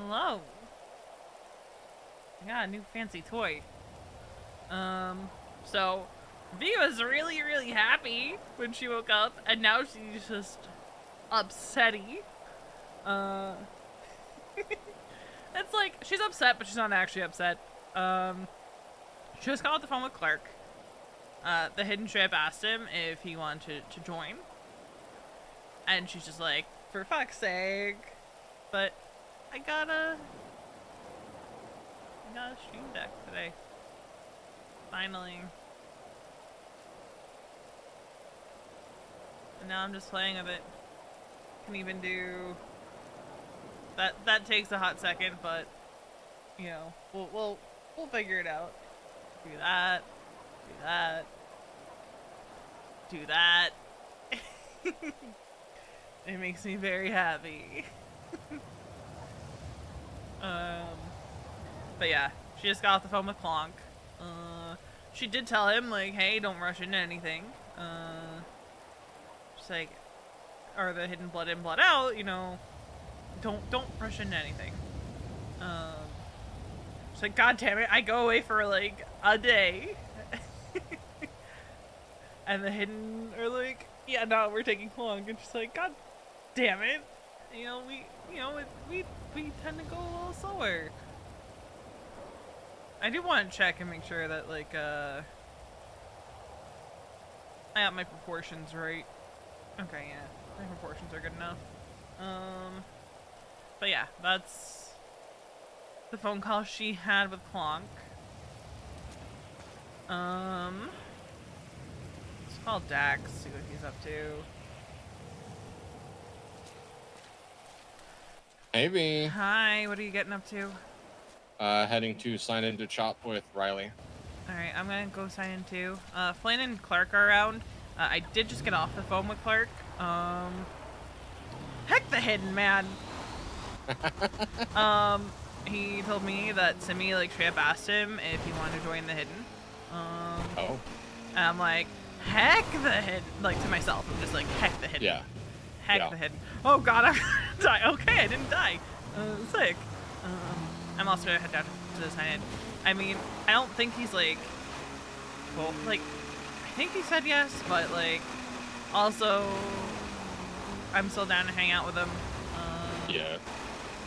Hello. I got a new fancy toy. Um, so V was really, really happy when she woke up, and now she's just upsetty. Uh, it's like she's upset, but she's not actually upset. Um, she just got off the phone with Clark. Uh, the hidden trip asked him if he wanted to, to join, and she's just like, "For fuck's sake!" But I gotta, I got a stream deck today. Finally. And now I'm just playing with it. Can even do that. That takes a hot second, but you know, we'll we'll we'll figure it out. Do that. Do that. Do that. it makes me very happy. um, but yeah, she just got off the phone with Clonk. Uh, she did tell him like, "Hey, don't rush into anything." Uh, she's like, or the hidden blood in, blood out. You know, don't don't rush into anything. Um, she's like, "God damn it, I go away for like a day," and the hidden are like, "Yeah, no, we're taking Clonk," and she's like, "God damn it, you know we, you know it, we we tend to go a little slower." I do want to check and make sure that, like, uh... I got my proportions right. Okay, yeah. My proportions are good enough. Um... But yeah, that's... The phone call she had with Clonk. Um... Let's call Dax, see what he's up to. Maybe. Hi, what are you getting up to? Uh, heading to sign in to Chop with Riley. Alright, I'm gonna go sign in too. Uh, Flynn and Clark are around. Uh, I did just get off the phone with Clark. Um, heck the hidden man. um, he told me that Simi like straight up asked him if he wanted to join the hidden. Um, oh. And I'm like, heck the hidden. Like to myself, I'm just like, heck the hidden. Yeah. Heck Yeah. the hidden. Oh god, I'm gonna die. Okay, I didn't die. Uh, sick. Um, I'm also gonna head down to the sign in. I mean, I don't think he's like, well, like, I think he said yes, but like, also, I'm still down to hang out with him. Um, Yeah.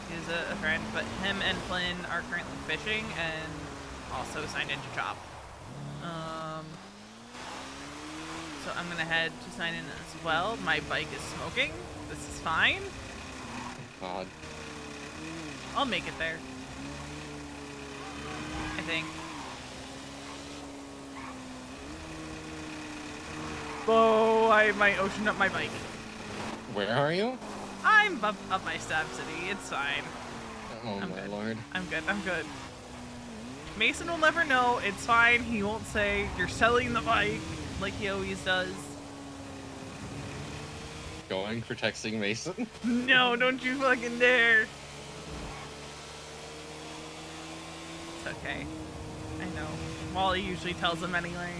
He's a, a friend, but him and Flynn are currently fishing and also signed into Chop. Um, I'm gonna head to sign in as well. My bike is smoking. This is fine. God. I'll make it there. I think. Oh, I might ocean up my bike. Where are you? I'm up, up by Stab City. It's fine. Oh I'm my good. lord. I'm good. I'm good. Mason will never know. It's fine. He won't say you're selling the bike like he always does. Going for texting Mason? No, don't you fucking dare. It's okay. I know. Wally usually tells him anyway.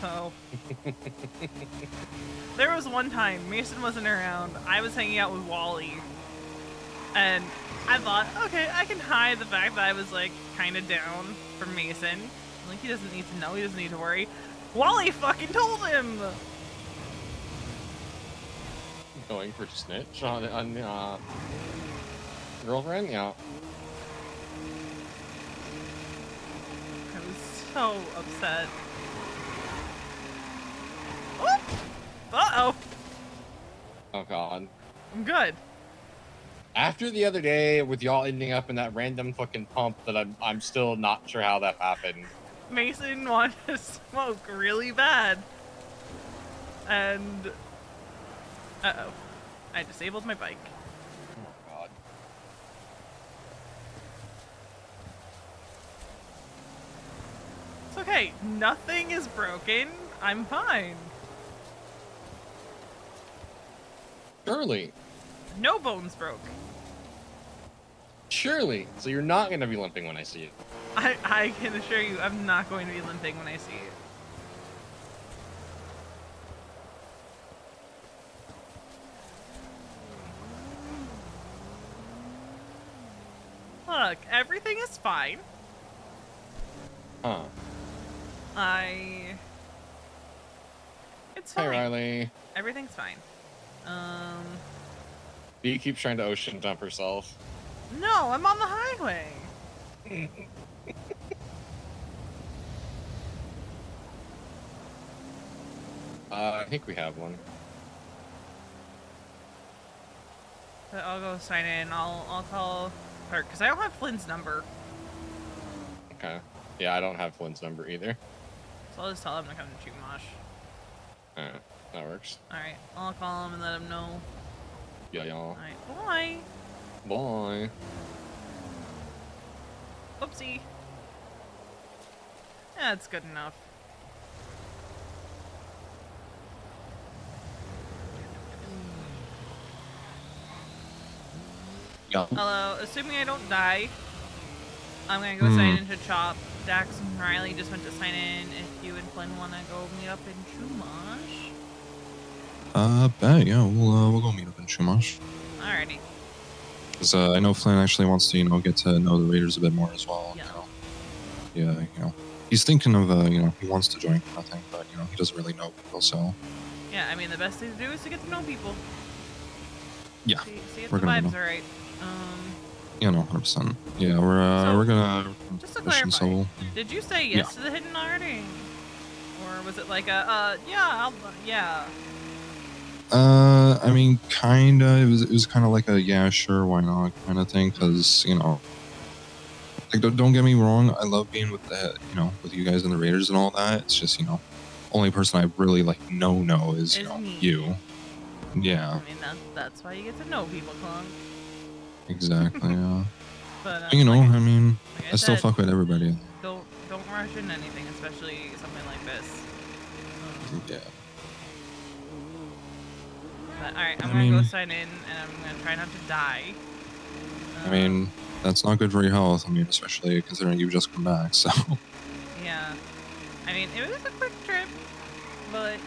So. there was one time Mason wasn't around. I was hanging out with Wally. And I thought, okay, I can hide the fact that I was like kind of down from Mason. Like he doesn't need to know. He doesn't need to worry. Wally fucking told him. Going for snitch on on uh girlfriend? Yeah. I was so upset. Oh! Uh-oh. Oh god. I'm good. After the other day with y'all ending up in that random fucking pump that I'm I'm still not sure how that happened. Mason wanted to smoke really bad. And... Uh-oh. I disabled my bike. Oh god. It's okay. Nothing is broken. I'm fine. Surely. No bones broke. Surely. So you're not gonna be limping when I see you. I, I can assure you I'm not going to be limping when I see you. Look, everything is fine. Huh. I. It's Hey, fine. Riley. Everything's fine. Um. Bee keeps trying to ocean dump herself. No, I'm on the highway. Uh, I think we have one. But I'll go sign in. I'll I'll call her because I don't have Flynn's number, Okay. Yeah, I don't have Flynn's number either. so I'll just tell him to come to Chumash. Alright, that works. All right, I'll call him and let him know. Yeah, y'all. All right, bye. Bye. Oopsie. That's good enough. Although, assuming I don't die, I'm gonna go Hmm. sign into Chop. Dax and Riley just went to sign in. If you and Flynn wanna go meet up in Chumash. Uh, bet, yeah, we'll, uh, we'll go meet up in Chumash. Alrighty. Because uh, I know Flynn actually wants to, you know, get to know the Raiders a bit more as well. Yeah. You know? Yeah, you know. He's thinking of, uh, you know, he wants to join, I think, but, you know, he doesn't really know people, so. Yeah, I mean, the best thing to do is to get to know people. Yeah, See, see if we're the vibes know. are right. Um, Yeah, no, 100%. Yeah, we're, uh, So, we're gonna. just to clarify, we'll- did you say yes to the hidden already? Or was it like a, uh, yeah, I'll, yeah. Uh, I mean, kinda. It was it was kind of like a yeah, sure, why not kind of thing. Because you know, like don't, don't get me wrong, I love being with the you know with you guys and the Raiders and all that. It's just you know, only person I really like know know is you know you. Yeah, I mean, that, that's why you get to know people, Clunk. Exactly. Yeah, But, uh, But, you know, like, I mean, like I, I still said, fuck with everybody. Don't, don't rush into anything, especially something like this. Um, Yeah. But alright, I'm I gonna go sign in and I'm gonna try not to die. I Um, mean, that's not good for your health. I mean, especially considering you've just come back. So. yeah. I mean, it was a quick trip, but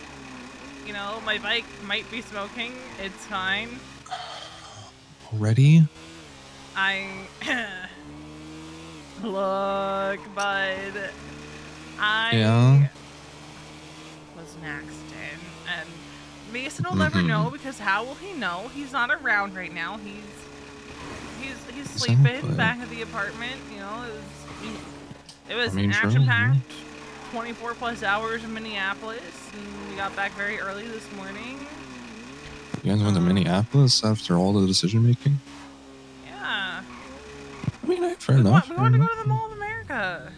you know, my bike might be smoking. It's fine. Already? I look, bud. I Yeah? was an accident, and Mason will never Mhm. know because how will he know? He's not around right now. He's he's he's sleeping Exactly. back at the apartment. You know, it was it was I mean, an sure, action yeah. packed. 24 plus hours in Minneapolis, and we got back very early this morning. You guys went to Um, Minneapolis after all the decision making? Yeah. I mean, I- fair we enough. Want, we fair wanted to go to the Mall of America.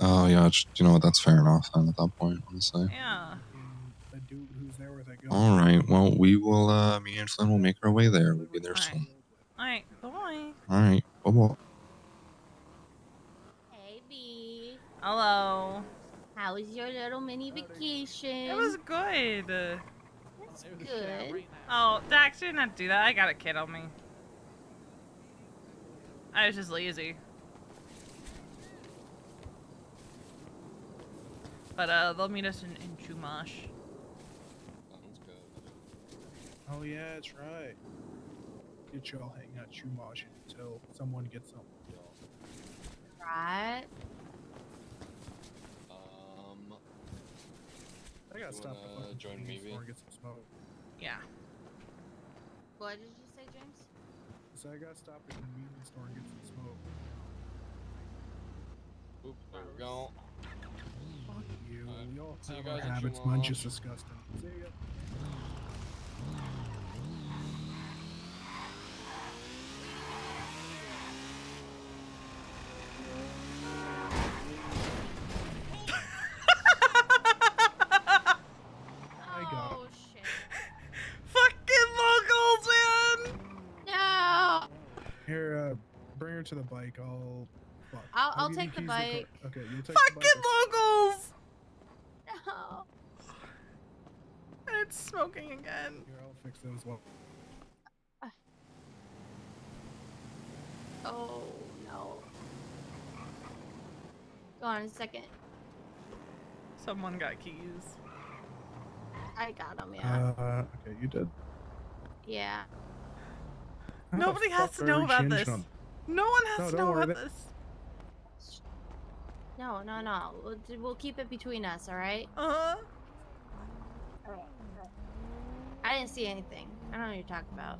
Oh yeah, you know what? That's fair enough. Then at that point, honestly. Yeah. Dude who's there with a gun. All right. Well, we will. Uh, me and Flynn will make our way there. We'll be there Alright. soon. Alright, bye. All right. Bye bye. Hey, B. Hello. How was your little mini vacation? It was good. That's good. Oh, Dax you didn't have to do that. I got a kid on me. I was just lazy. But uh, they'll meet us in, in Chumash. Sounds good. Oh yeah, that's right. Get y'all hang out Chumash until someone gets something. for y'all. Right. Um, I gotta stop the wanna join me, store B? and get some smoke. Yeah. What did you say, James? So I gotta stop at the convenience store and get some smoke. oop, there we go. Fuck you. Alright, We all see you have our guys at habits. Chumash. Mine's just disgusting. See ya. I got oh, shit. Fucking locals, man! No! Here, uh, bring her to the bike. I'll. Fuck. I'll- I'll give you take the keys to car- bike. Okay, you'll take Fucking the bike. locals! No. And it's smoking again. Here, I'll fix those. Well, Oh, no. Go on a second. Someone got keys. I got them, yeah. uh, okay, you did. yeah. Nobody has to know about this. on- No one has No, to know worry, about this. No, no, no. We'll, we'll keep it between us, all right? Uh huh. I didn't see anything. I don't know what you're talking about.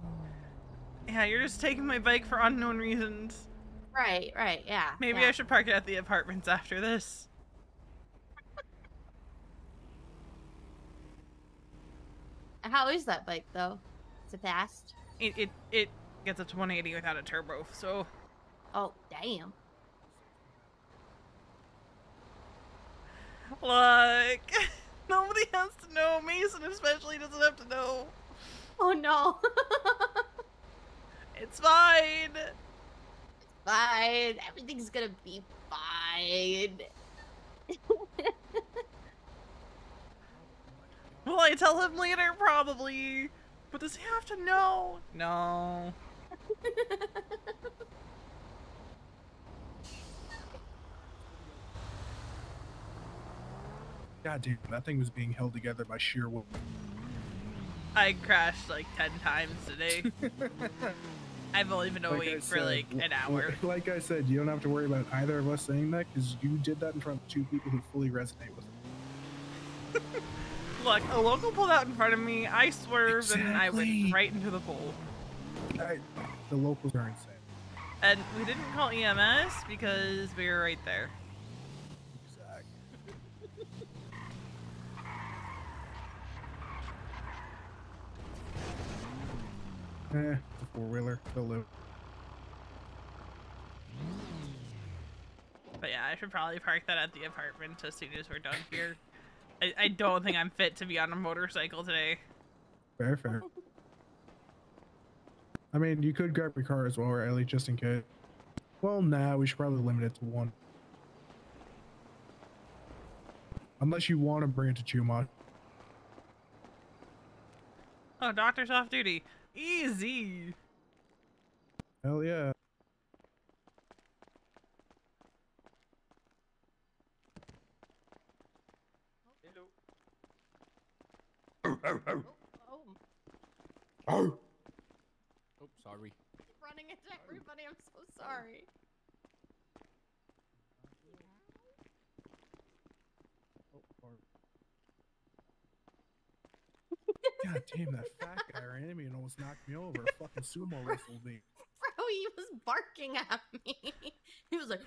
Yeah, you're just taking my bike for unknown reasons. Right, right, yeah. Maybe yeah. I should park it at the apartments after this. How is that bike though? Is it fast? It it it gets up to 180 without a turbo, so Oh, damn. like nobody has to know. Mason especially doesn't have to know. Oh no. It's fine. It's fine. Everything's gonna be fine. Will I tell him later? Probably. But does he have to know? No. God damn, that thing was being held together by sheer will. I crashed like 10 times today. I've only been Like awake for said, like an hour. Like I said, you don't have to worry about either of us saying that because you did that in front of two people who fully resonate with it. Look, a local pulled out in front of me. I swerved and I went right into the pole. I, the locals are insane. And we didn't call EMS because we were right there. Exactly. Eh, the four wheeler, they'll live. But yeah, I should probably park that at the apartment as soon as we're done here. I, I don't think I'm fit to be on a motorcycle today. Fair, fair. I mean, you could grab your car as well, Riley, just in case. Well, nah, we should probably limit it to one. Unless you want to bring it to Chumash. Oh, doctor's off duty. Easy. Hell yeah. Oh, Oh, oh. oh. Sorry. running into everybody. I'm so sorry. Oh, God damn, that fat guy ran into me and almost knocked me over. A fucking sumo wrestled me. Bro, he was barking at me. He was like,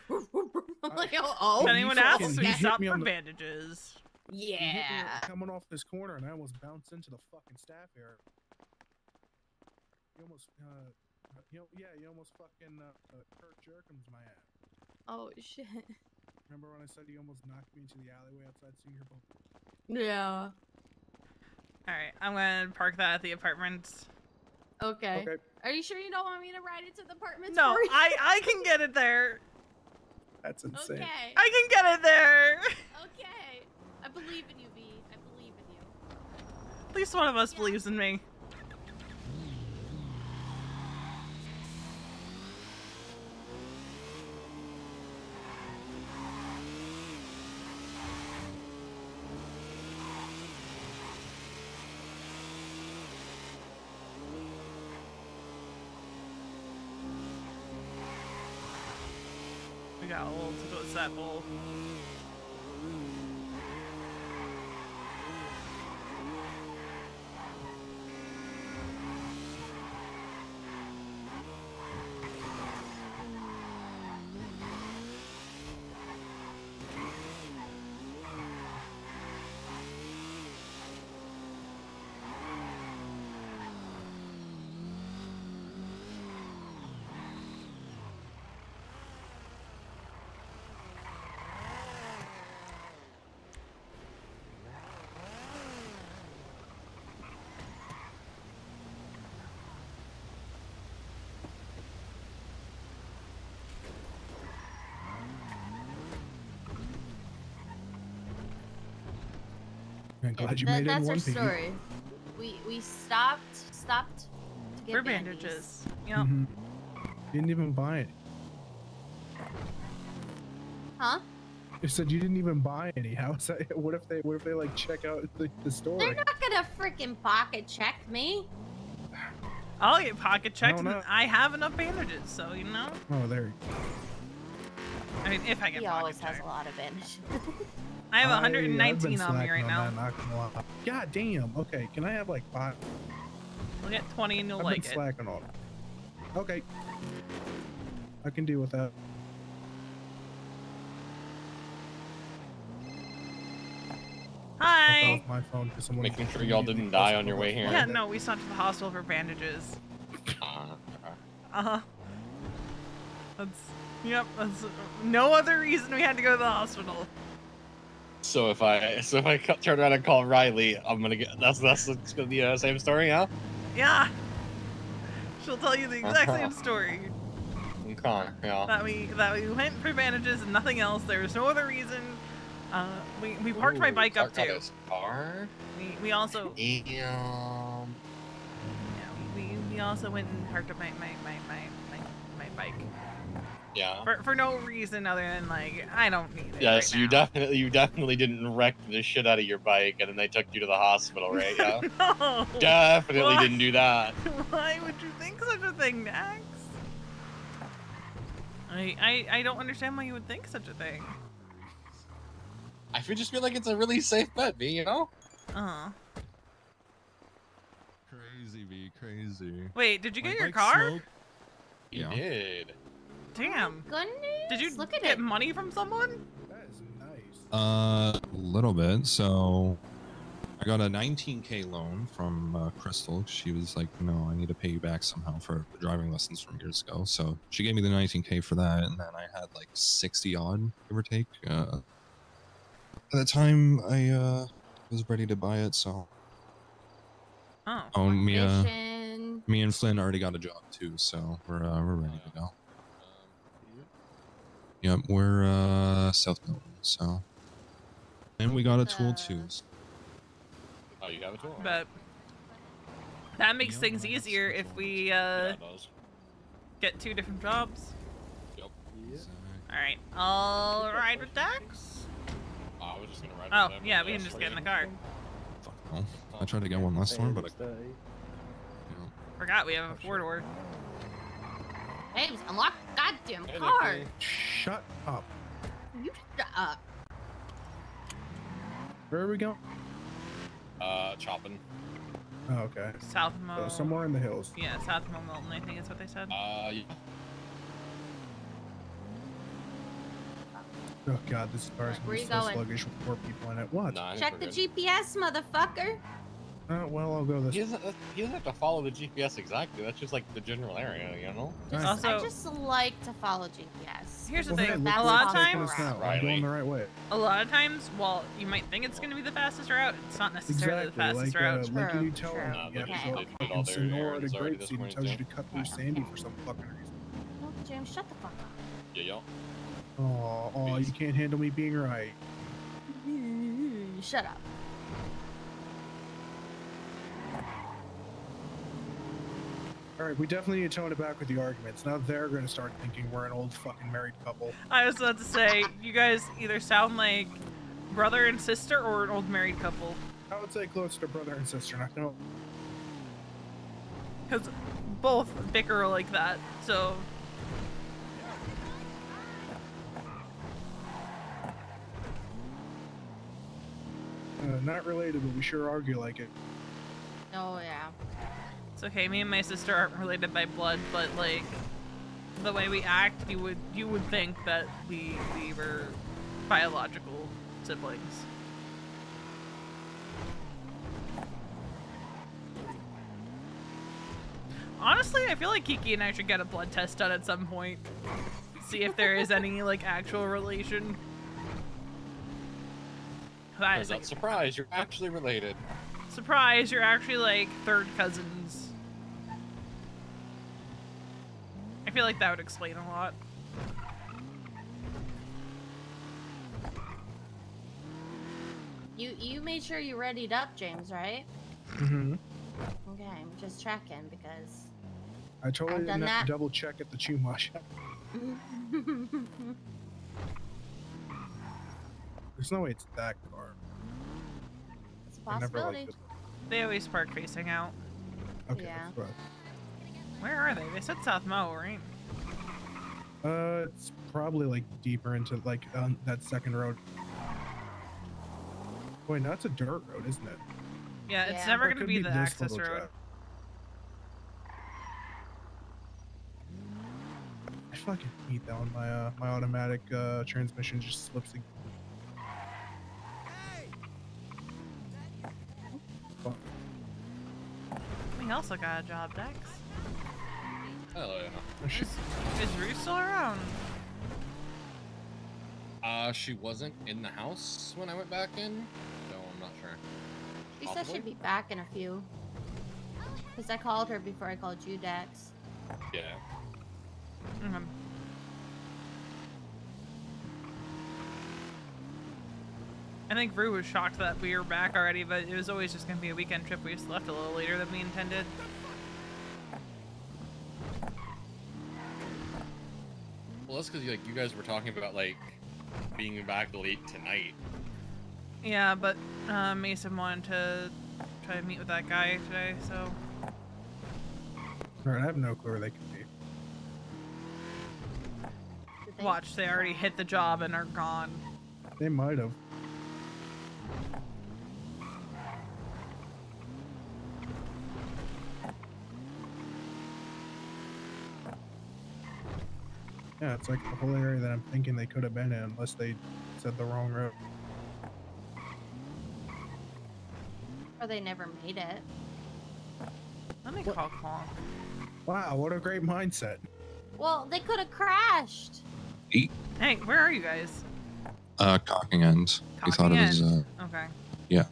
I'm like, oh, oh. if anyone fucking- asks, he we hit me for on the- bandages. He hit me Yeah. Coming off this corner and I almost bounced into the fucking staff area. You almost, uh, you know, yeah, you almost fucking, uh, uh Kurt Jerkins my ass. Oh shit. Remember when I said you almost knocked me into the alleyway outside Senior Bowl? Yeah. Alright, I'm gonna park that at the apartments. Okay. Okay. Are you sure you don't want me to ride it to the apartments? No, for you? I, I can get it there. That's insane. Okay. I can get it there. Okay. I believe in you, V. I believe in you. At least one of us believes in me. We got a little to I'm glad you That- made it in that's one our story. We we stopped stopped to get For bandages. bandages. Yep. Mhm. Didn't even buy it. Huh? You said you didn't even buy any. How's that? What if they? What if they like check out the, the store? They're not gonna freaking pocket check me. I'll get pocket checked, No, and. I have enough bandages, so you know. Oh, there. you I mean, if I get He pocket always has checked. a lot of bandages. I have I've 119 on me slacking right now. that, not gonna lie. God damn. Okay, can I have like five? We'll get 20 and you'll I've like been it. slacking on it. Okay. I can deal with that. Hi. Off my phone 'cause someone Making sure y'all didn't die on your way here. Yeah, no, we stopped at the hospital for bandages. Uh, Uh huh. That's yep. That's no other reason we had to go to the hospital. so if I so if I turn around and call Riley, I'm gonna get that's that's gonna be the same story, huh? Yeah. She'll tell you the exact same story. Okay, yeah. That we that we went for bandages and nothing else. There was no other reason. Uh, we we parked my bike up Clark too. his Car? We we also Damn. yeah, we, we also went and parked up my my my, my bike Yeah. for for no reason other than like I don't need it. Yeah, right so you now. definitely you definitely didn't wreck the shit out of your bike and then they took you to the hospital, right? Yeah. no. definitely Why? didn't do that. Why would you think such a thing, Max? I, I I don't understand why you would think such a thing. I feel just feel like it's a really safe bet, B, you know? Uh-huh. Crazy, V, crazy. Wait, did you My get your car? smoked. You Yeah. did. Damn. Goodness. Did you look at get it? money from someone? That is nice. Uh, a little bit. So, I got a 19k loan from uh, Crystal. She was like, "No, I need to pay you back somehow for driving lessons from years ago." So she gave me the 19k for that, and then I had like 60 odd, give or take. Uh, at the time, I uh, was ready to buy it. So, Oh. oh, me, Mission. Me and Flynn already got a job too, so we're uh, we're ready to go. Um, Yep, we're uh, South Milton. So, and we got a tool Uh, too. so- Oh, you have a tool. But that makes Yeah, things easier if we uh it get two different jobs. Yep. All right, I'll ride with Dax. I was just gonna ride Oh yeah, we can just get in the car. Fuck no. I tried to get one last time, but I, you know, Forgot we have a four door. James, unlock goddamn car. Nikki. Shut up. You shut up. Where are we going? Uh, chopping. Oh, okay. South Mo. So somewhere in the hills. Yeah, South Mo Milton. I think is what they said. Uh, yeah. Oh god, this car is Where gonna be so sluggish with four people in it. What? Nah, Check the. GPS, motherfucker. Uh, well, I'll go this. He doesn't, he doesn't have to follow the GPS exactly. That's just like the general area, you know? Nice. Also- I just like to follow GPS. Here's the Well, thing. hey, a lot of times, us. I'm going the right way. a lot of times, while you might think it's going to be the fastest route, it's not necessarily Exactly. the fastest Like, uh, route. like True, you tell true. them, Nah, you have they to just go did- up did all fucking their Sonora to already this Grapeseed and morning, tells you to cut through Okay, Sandy for some fucking reason. No, James, shut the fuck up. Yeah, yeah. Oh, oh, you can't handle me being right. Shut up. All right, we definitely need to tone it back with the arguments. Now they're going to start thinking we're an old fucking married couple. I was about to say, you guys either sound like brother and sister or an old married couple. I would say close to brother and sister. Not no. Because both bicker like that, so. Uh, not related, but we sure argue like it. Oh yeah. It's okay. Me and my sister aren't related by blood, but like the way we act, you would you would think that we we were biological siblings. Honestly, I feel like Kiki and I should get a blood test done at some point. See if there is any like actual relation. That Is like, surprise? You're actually related. surprise, you're actually like third cousins. I feel like that would explain a lot. You you made sure you readied up, James, right? Mm-hmm. Okay, I'm just checking because. I totally I've done didn't have to that. double check at the Chuma shop. There's no way it's that car. it's a I never possibility. liked it. They always park facing out. Okay, Yeah. That's right. Where are they? They said South Mo, right? Uh, it's probably like deeper into like um, that second road. Boy, no, it's a dirt road, isn't it? Yeah, it's Yeah. never gonna could be, the this access little road. drive. I fucking hate that when my uh, my automatic uh, transmission just slips. ag- Fuck. We also got a job, Dex. Hell yeah. Is, is Ruth still around? Uh, she wasn't in the house when I went back in, so I'm not sure. She said she'd be back in a few. Because I called her before I called you, Dax. Yeah. Mhm. I think Rue was shocked that we were back already, but it was always just gonna be a weekend trip. We just left a little later than we intended. Well, that's because like you guys were talking about like being back late tonight. Yeah, but uh, Mason wanted to try to meet with that guy today, so Alright, I have no clue where they could be. Watch. They already hit the job and are gone. They might have. Yeah, it's like the whole area that I'm thinking they could have been in, unless they said the wrong road. Or they never made it. Let me What? call Clonk. Wow, what a great mindset. Well, they could have crashed. Hey, where are you guys? Uh, cocking end. we thought Cocking it was. Uh, Okay. yeah,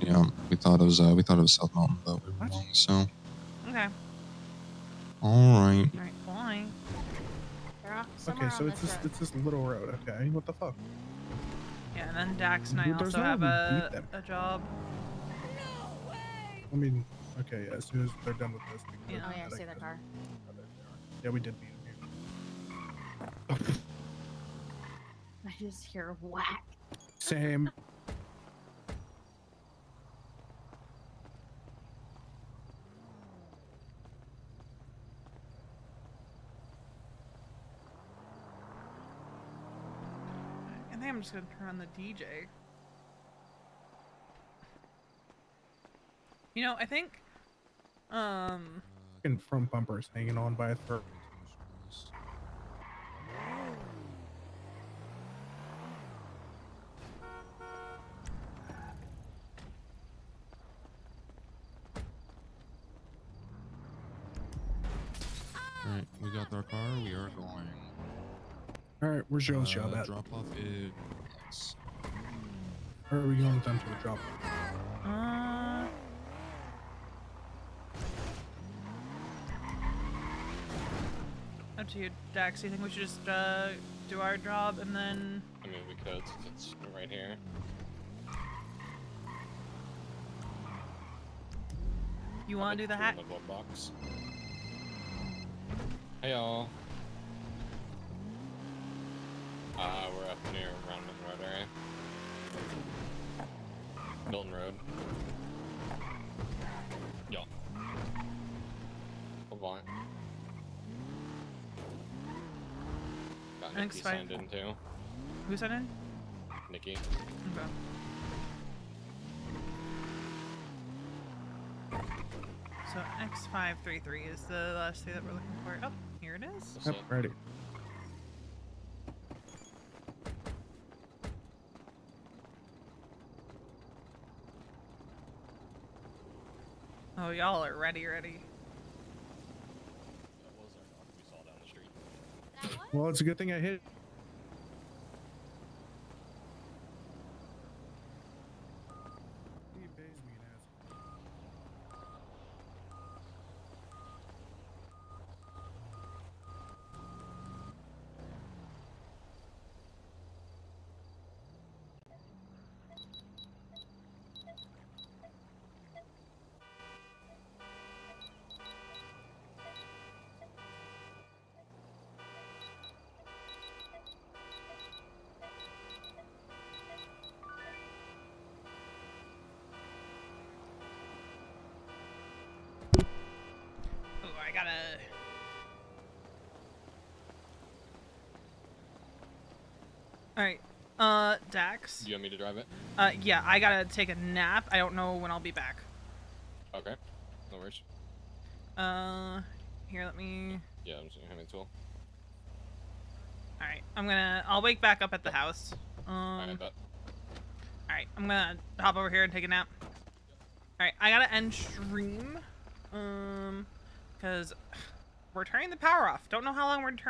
yeah. we thought it was. Uh, we thought it was South Mountain, but we were wrong. So, Okay. all right. All right. Fine. They're on- somewhere Okay, so it's this this road. it's this little road. Okay, what the fuck? Yeah, and then Dax and I Dude, there's also no have way we a, beat them. a job. I mean, okay, yeah, as soon as they're done with this. we Yeah. Oh yeah, I see back the to- car. Yeah, we did beat him. I just hear whack. Same. I think I'm just gonna turn on the DJ. You know, I think, um, Fucking front bumpers hanging on by a throat. All right, we got our car. We are going. All right, where's Joe's uh, job at? Drop off is. Yes. Or are we going down to the drop? uh, up to you, Dax. You think we should just uh, do our job and then? I mean, we could it's right here. You want to do the Two hack? the box. Hey y'all. Uh, we're up near Roundman Road area. Milton Road. Y'all. Hold on. Got Thanks, Nikki bye. signed in too. Who sent in? Nikki. Okay. So X533 is the last thing that we're looking for. Oh, here it is. Yep, ready. Oh, y'all are ready, ready. That was our dog we saw down the street. Well, it's a good thing I hit. I gotta... Alright. Uh, Dax? Do you want me to drive it? Uh, yeah, I gotta take a nap. I don't know when I'll be back. Okay. No worries. Uh, here, let me... Yeah, I'm just gonna hand a tool. Alright, I'm gonna... I'll wake back up at the house. Um, Alright, Alright, I'm gonna hop over here and take a nap. Alright, I gotta end stream. Um because we're turning the power off. Don't know how long we're turning.